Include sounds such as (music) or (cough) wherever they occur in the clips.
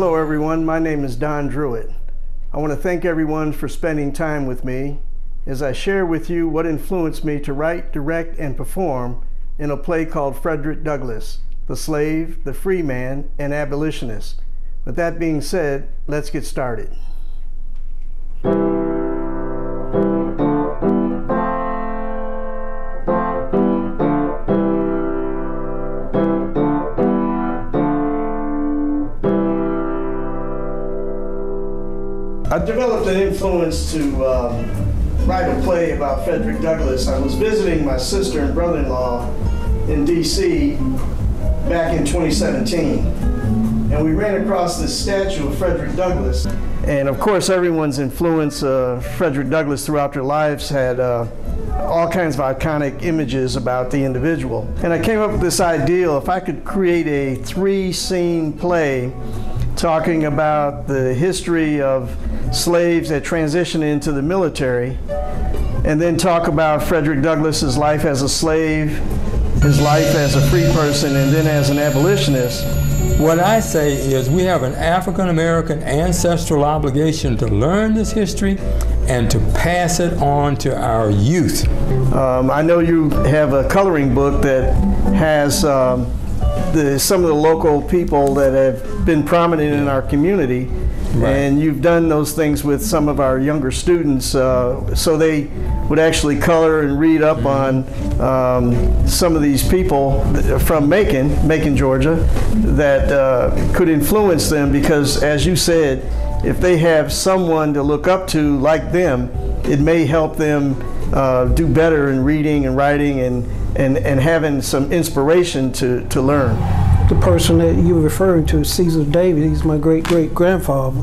Hello, everyone. My name is Don Druitt. I want to thank everyone for spending time with me as I share with you what influenced me to write, direct, and perform in a play called Frederick Douglass, The Slave, the Free Man, and Abolitionist. With that being said, let's get started. Developed an influence to um, write a play about Frederick Douglass. I was visiting my sister and brother-in-law in D.C. back in 2017, and we ran across this statue of Frederick Douglass. And of course, everyone's influence uh, Frederick Douglass throughout their lives had uh, all kinds of iconic images about the individual. And I came up with this ideal, if I could create a three-scene play talking about the history of slaves that transitioned into the military, and then talk about Frederick Douglass's life as a slave, his life as a free person, and then as an abolitionist. What I say is we have an African American ancestral obligation to learn this history and to pass it on to our youth. Um, I know you have a coloring book that has um, the, some of the local people that have been prominent in our community. Right. And you've done those things with some of our younger students, uh, so they would actually color and read up on um, some of these people from Macon, Macon, Georgia, that uh, could influence them because, as you said, if they have someone to look up to like them, it may help them uh, do better in reading and writing and, and, and having some inspiration to, to learn. The person that you're referring to, Caesar Davis, he's my great great grandfather.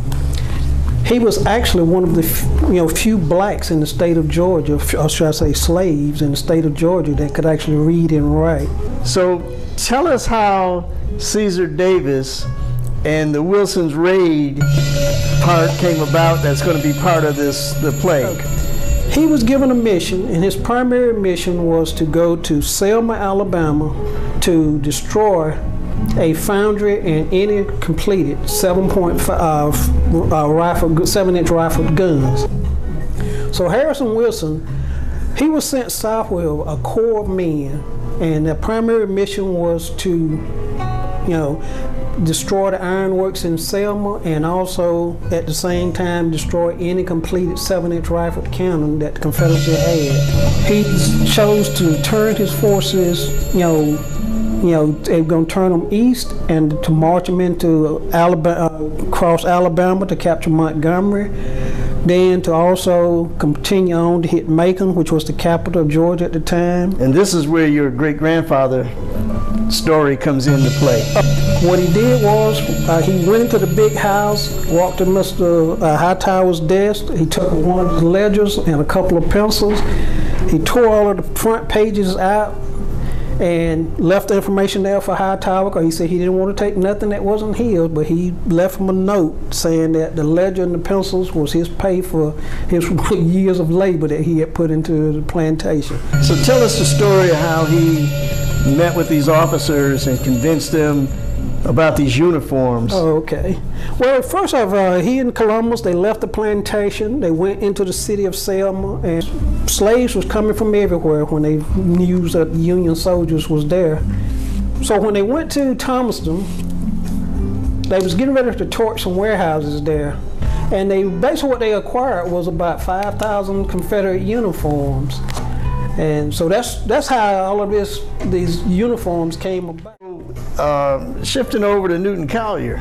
He was actually one of the you know few blacks in the state of Georgia, or should I say slaves in the state of Georgia that could actually read and write. So tell us how Caesar Davis and the Wilson's Raid part came about that's going to be part of this the play. Okay. He was given a mission, and his primary mission was to go to Selma, Alabama, to destroy a foundry and any completed 7.5 uh, rifle, 7-inch rifled guns. So Harrison Wilson, he was sent south with a corps of men, and their primary mission was to, you know, destroy the ironworks in Selma and also at the same time destroy any completed 7-inch rifled cannon that the Confederacy had. He chose to turn his forces, you know, you know, they're going to turn them east and to march them into Alabama, uh, across Alabama to capture Montgomery. Then to also continue on to hit Macon, which was the capital of Georgia at the time. And this is where your great grandfather story comes into play. (laughs) What he did was uh, he went into the big house, walked to Mr. Uh, Hightower's desk. He took one of his ledgers and a couple of pencils. He tore all of the front pages out and left the information there for Hightower because he said he didn't want to take nothing that wasn't his, but he left him a note saying that the ledger and the pencils was his pay for his (laughs) years of labor that he had put into the plantation. So tell us the story of how he met with these officers and convinced them about these uniforms. Oh, okay. Well, first off, uh, he and Columbus, they left the plantation. They went into the city of Selma, and slaves was coming from everywhere when they knew that Union soldiers was there. So when they went to Thomaston, they was getting ready to torch some warehouses there. And they basically what they acquired was about 5,000 Confederate uniforms. And so that's that's how all of this these uniforms came about. Uh, shifting over to Newton Collier.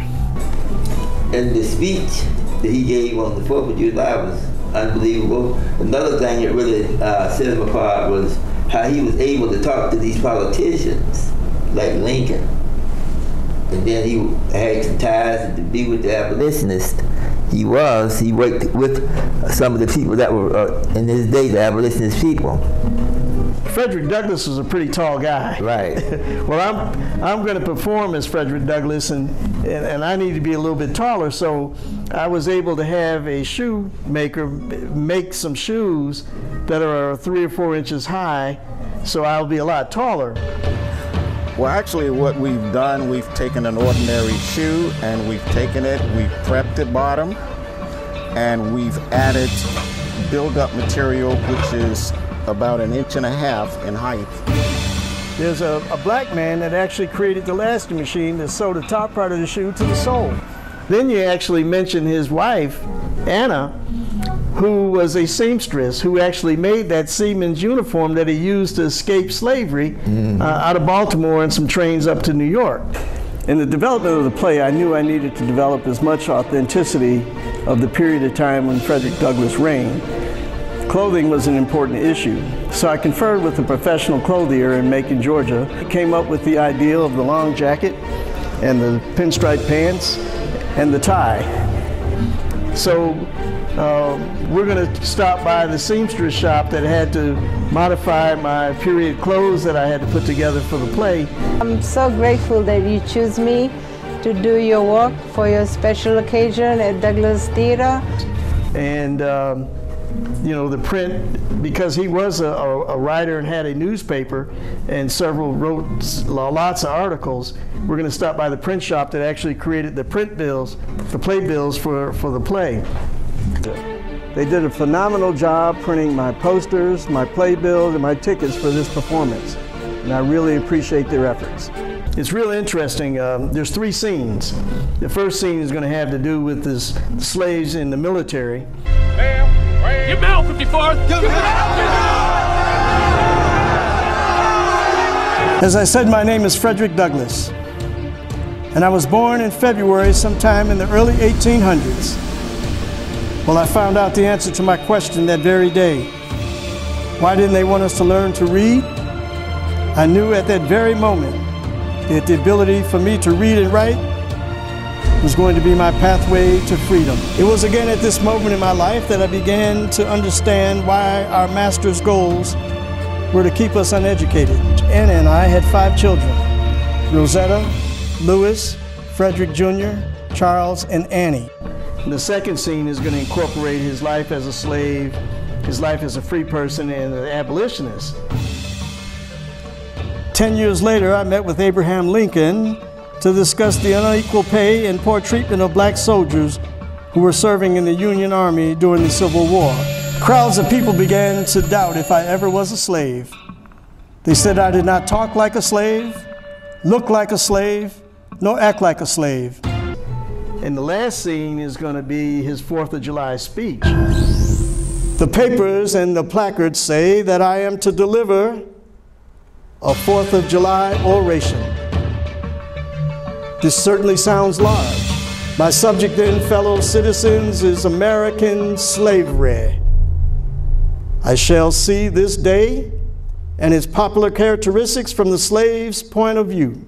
And the speech that he gave on the 4th of July was unbelievable. Another thing that really uh, set him apart was how he was able to talk to these politicians like Lincoln. And then he had some ties to be with the abolitionists. He was, he worked with some of the people that were, uh, in his day, the abolitionist people. Frederick Douglass was a pretty tall guy. Right. (laughs) well, I'm I'm going to perform as Frederick Douglass, and, and, and I need to be a little bit taller. So I was able to have a shoemaker make some shoes that are three or four inches high, so I'll be a lot taller. Well, actually, what we've done, we've taken an ordinary shoe and we've taken it, we've prepped the bottom, and we've added build-up material, which is about an inch and a half in height. There's a, a black man that actually created the elastic machine that sewed the top part of the shoe to the sole. Then you actually mention his wife, Anna, who was a seamstress who actually made that seaman's uniform that he used to escape slavery uh, out of Baltimore and some trains up to New York. In the development of the play, I knew I needed to develop as much authenticity of the period of time when Frederick Douglass reigned. Clothing was an important issue, so I conferred with a professional clothier in Macon, Georgia. He came up with the idea of the long jacket and the pinstripe pants and the tie. So uh, we're going to stop by the seamstress shop that had to modify my period clothes that I had to put together for the play. I'm so grateful that you choose me to do your work for your special occasion at Douglass Theater. And, um, you know, the print, because he was a, a, writer and had a newspaper and several wrote lots of articles, we're going to stop by the print shop that actually created the print bills, the play bills for, for the play. They did a phenomenal job printing my posters, my playbills, and my tickets for this performance. And I really appreciate their efforts. It's real interesting. Um, there's three scenes. The first scene is going to have to do with this slaves in the military. Get Mel 54th! As I said, my name is Frederick Douglass, and I was born in February sometime in the early 1800s. Well, I found out the answer to my question that very day. Why didn't they want us to learn to read? I knew at that very moment that the ability for me to read and write was going to be my pathway to freedom. It was again at this moment in my life that I began to understand why our master's goals were to keep us uneducated. Anna and I had five children Rosetta, Louis, Frederick Jr., Charles, and Annie. The second scene is going to incorporate his life as a slave, his life as a free person, and an abolitionist. Ten years later, I met with Abraham Lincoln to discuss the unequal pay and poor treatment of black soldiers who were serving in the Union Army during the Civil War. Crowds of people began to doubt if I ever was a slave. They said I did not talk like a slave, look like a slave, nor act like a slave. And the last scene is going to be his Fourth of July speech. The papers and the placards say that I am to deliver a Fourth of July oration. This certainly sounds large. My subject, then, fellow citizens, is American slavery. I shall see this day and its popular characteristics from the slave's point of view.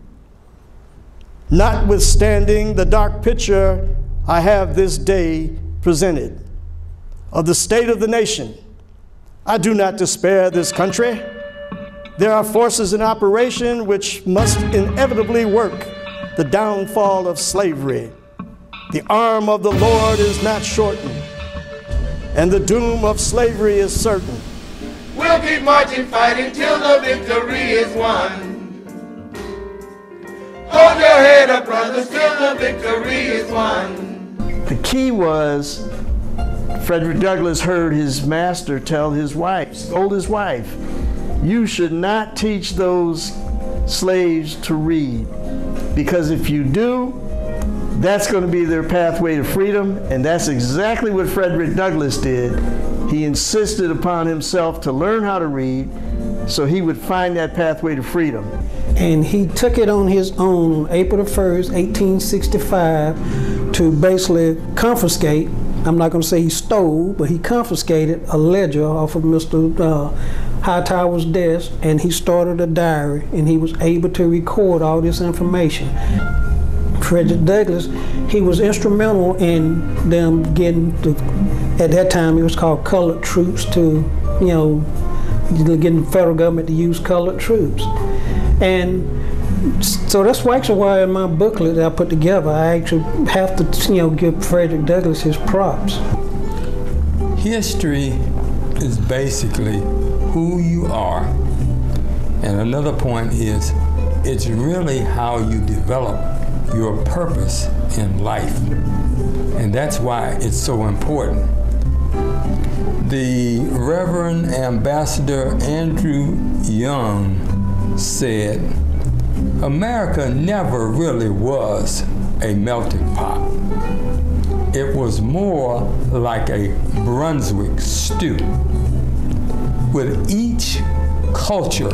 Notwithstanding the dark picture I have this day presented of the state of the nation, I do not despair this country. There are forces in operation which must inevitably work the downfall of slavery. The arm of the Lord is not shortened, and the doom of slavery is certain. We'll keep marching, fighting till the victory is won. Hold your head up, brothers, till the victory is won. The key was Frederick Douglass heard his master tell his wife, told his wife, you should not teach those slaves to read because if you do, that's going to be their pathway to freedom, and that's exactly what Frederick Douglass did. He insisted upon himself to learn how to read so he would find that pathway to freedom. And he took it on his own April the 1st, 1865, to basically confiscate. I'm not going to say he stole, but he confiscated a ledger off of Mr. Uh, Hightower's desk, and he started a diary, and he was able to record all this information. Frederick Douglass, he was instrumental in them getting the, at that time it was called colored troops to, you know, getting the federal government to use colored troops. And so that's actually why in my booklet that I put together, I actually have to, you know, give Frederick Douglass his props. History is basically who you are. And another point is it's really how you develop your purpose in life. And that's why it's so important. The Reverend Ambassador Andrew Young said, America never really was a melting pot. It was more like a Brunswick stew, with each culture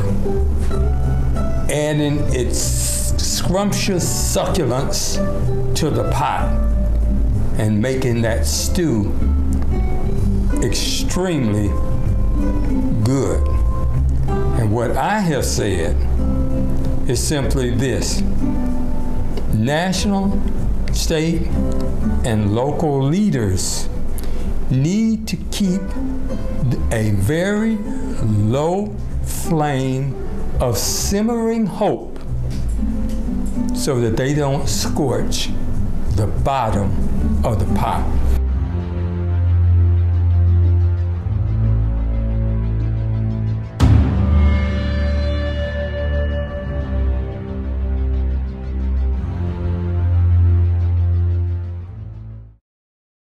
adding its scrumptious succulence to the pot and making that stew extremely good. And what I have said is simply this national, state, and local leaders need to keep a very low flame of simmering hope so that they don't scorch the bottom of the pot.